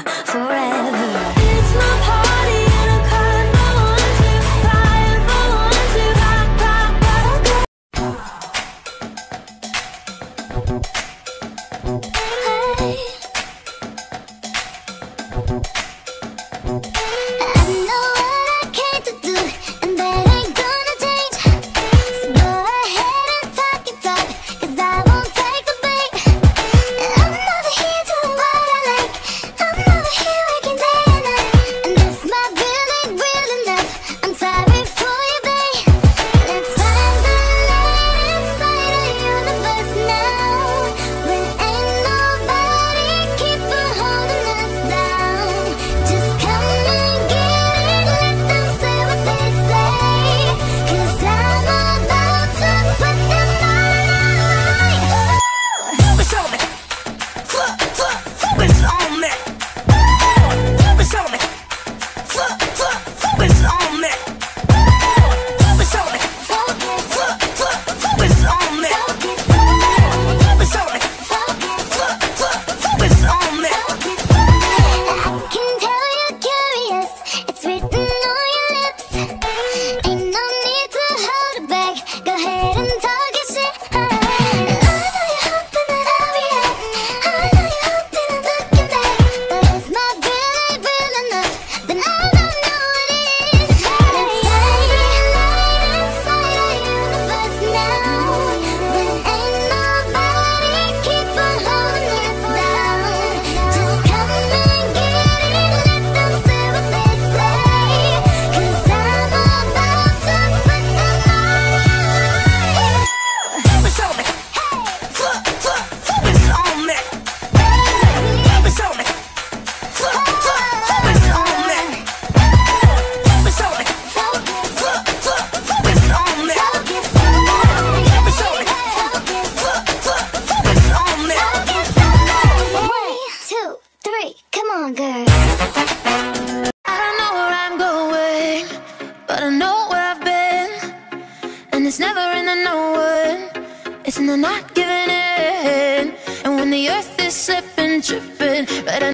forever. It's never in the knowing,